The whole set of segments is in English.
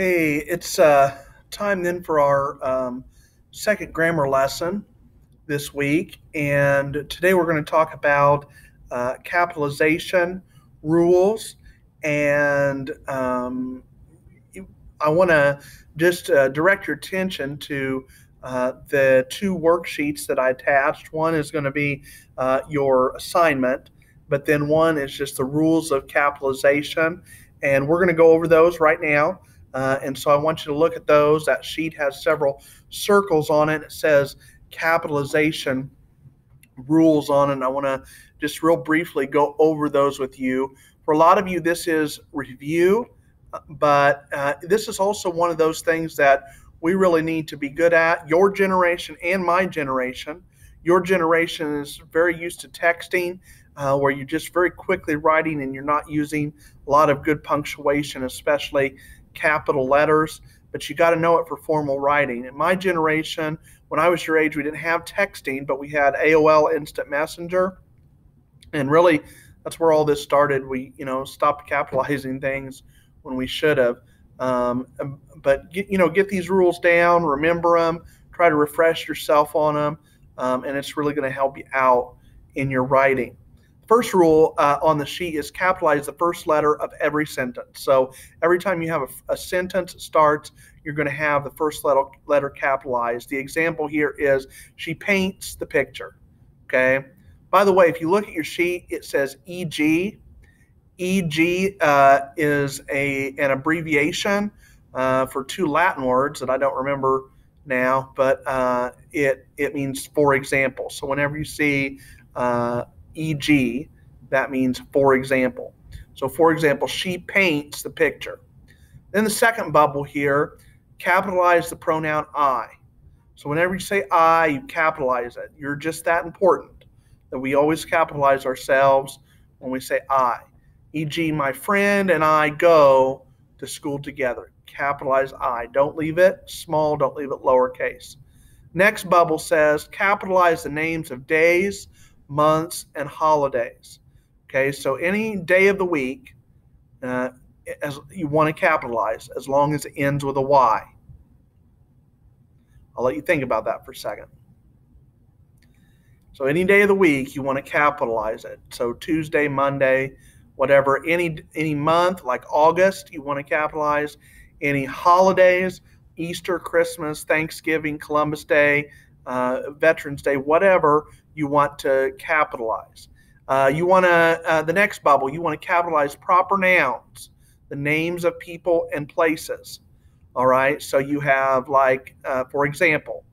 Hey, it's uh, time then for our um, second grammar lesson this week. And today we're going to talk about uh, capitalization rules. And um, I want to just uh, direct your attention to uh, the two worksheets that I attached. One is going to be uh, your assignment, but then one is just the rules of capitalization. And we're going to go over those right now. Uh, and so I want you to look at those. That sheet has several circles on it. It says capitalization rules on it. And I want to just real briefly go over those with you. For a lot of you, this is review, but uh, this is also one of those things that we really need to be good at. Your generation and my generation. Your generation is very used to texting, uh, where you're just very quickly writing and you're not using a lot of good punctuation, especially capital letters, but you got to know it for formal writing. In my generation, when I was your age, we didn't have texting, but we had AOL Instant Messenger. And really, that's where all this started. We, you know, stopped capitalizing things when we should have. Um, but get, you know, get these rules down, remember them, try to refresh yourself on them, um, and it's really going to help you out in your writing. First rule uh, on the sheet is capitalize the first letter of every sentence. So every time you have a, a sentence starts, you're going to have the first letter, letter capitalized. The example here is she paints the picture. Okay. By the way, if you look at your sheet, it says EG. EG uh, is a an abbreviation uh, for two Latin words that I don't remember now, but uh, it it means for example. So whenever you see uh, e.g., that means for example. So, for example, she paints the picture. Then the second bubble here, capitalize the pronoun I. So, whenever you say I, you capitalize it. You're just that important that we always capitalize ourselves when we say I. E.g., my friend and I go to school together. Capitalize I. Don't leave it small, don't leave it lowercase. Next bubble says capitalize the names of days, months, and holidays. Okay, so any day of the week, uh, as you want to capitalize, as long as it ends with a Y. I'll let you think about that for a second. So any day of the week, you want to capitalize it. So Tuesday, Monday, whatever. Any any month like August, you want to capitalize. Any holidays, Easter, Christmas, Thanksgiving, Columbus Day, uh, Veterans Day, whatever, you want to capitalize. Uh, you want to, uh, the next bubble, you want to capitalize proper nouns, the names of people and places. All right. So you have, like, uh, for example,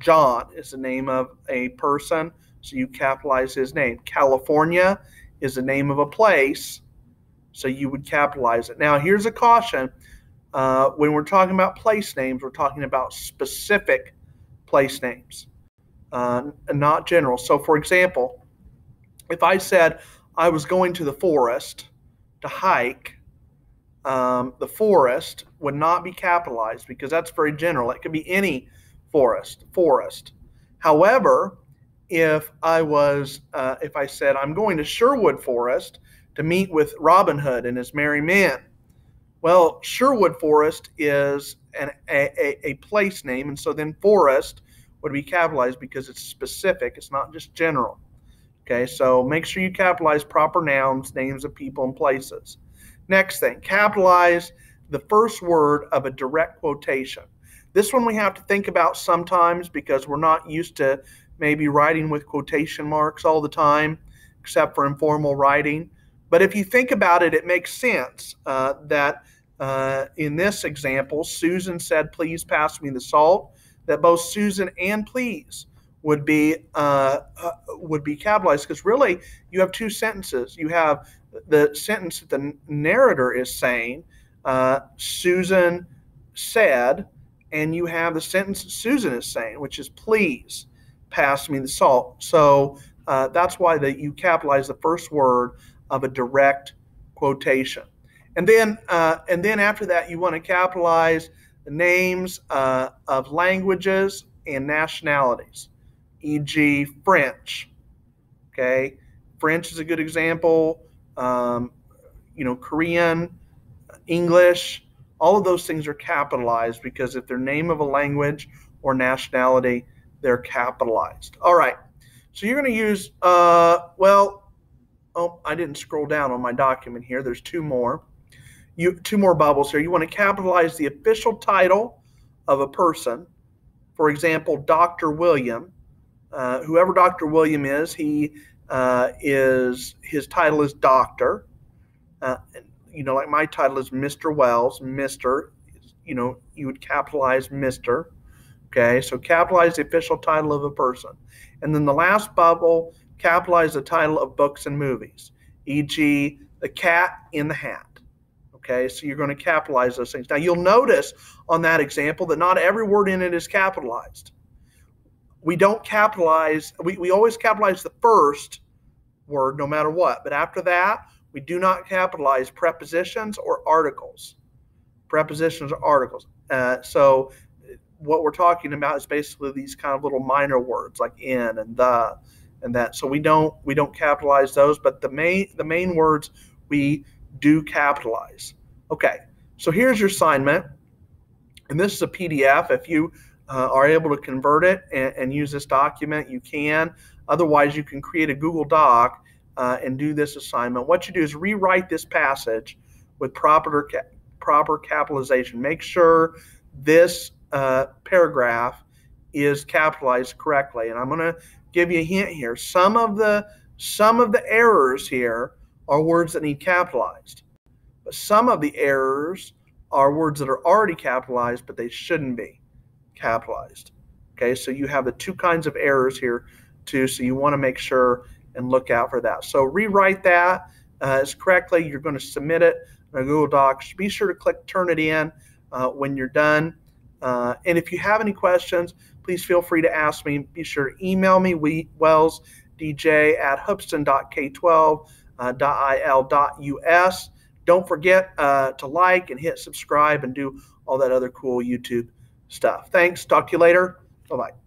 John is the name of a person. So you capitalize his name. California is the name of a place. So you would capitalize it. Now, here's a caution. Uh, when we're talking about place names, we're talking about specific place names uh, not general. So, for example, if I said I was going to the forest to hike, um, the forest would not be capitalized because that's very general. It could be any forest, forest. However, if I was, uh, if I said I'm going to Sherwood Forest to meet with Robin Hood and his merry men, well, Sherwood Forest is an, a, a, place name, and so then forest would be capitalized because it's specific, it's not just general. Okay, so make sure you capitalize proper nouns, names of people and places. Next thing, capitalize the first word of a direct quotation. This one we have to think about sometimes because we're not used to maybe writing with quotation marks all the time, except for informal writing. But if you think about it, it makes sense uh, that uh, in this example, Susan said, Please pass me the salt that both Susan and please would be uh, uh, would be capitalized because really you have two sentences. You have the sentence that the narrator is saying, uh, Susan said, and you have the sentence Susan is saying, which is please pass me the salt. So uh, that's why that you capitalize the first word of a direct quotation, and then uh, and then after that you want to capitalize the names uh, of languages and nationalities, e.g., French. Okay, French is a good example. Um, you know, Korean, English, all of those things are capitalized because if they're name of a language or nationality, they're capitalized. All right. So you're going to use, uh, well, oh, I didn't scroll down on my document here. There's two more. You two more bubbles here. You want to capitalize the official title of a person. For example, Dr. William. Uh, whoever Dr. William is, he uh, is his title is Doctor. Uh, you know, like my title is Mr. Wells, Mr. You know, you would capitalize Mr. Okay, so capitalize the official title of a person. And then the last bubble, capitalize the title of books and movies, e.g., The Cat in the Hat. Okay, so you're going to capitalize those things. Now you'll notice on that example that not every word in it is capitalized. We don't capitalize, we, we always capitalize the first word no matter what. But after that, we do not capitalize prepositions or articles. Prepositions or articles. Uh, so what we're talking about is basically these kind of little minor words like in and the and that. So we don't we don't capitalize those, but the main the main words we do capitalize. Okay, so here's your assignment, and this is a PDF. If you uh, are able to convert it and, and, use this document, you can. Otherwise, you can create a Google Doc uh, and do this assignment. What you do is rewrite this passage with proper proper capitalization. Make sure this uh, paragraph is capitalized correctly. And I'm going to give you a hint here. Some of the some of the errors here are words that need capitalized. But some of the errors are words that are already capitalized, but they shouldn't be capitalized. Okay, so you have the two kinds of errors here too. So you want to make sure and look out for that. So rewrite that uh, as correctly. You're going to submit it in a Google Docs. Be sure to click Turn It In uh, when you're done. Uh, and if you have any questions, please feel free to ask me. Be sure to email me, we, Wells, DJ at hoopeston.k12 uh, Don't forget uh, to like and hit subscribe and do all that other cool YouTube stuff. Thanks. Talk to you later. Bye bye.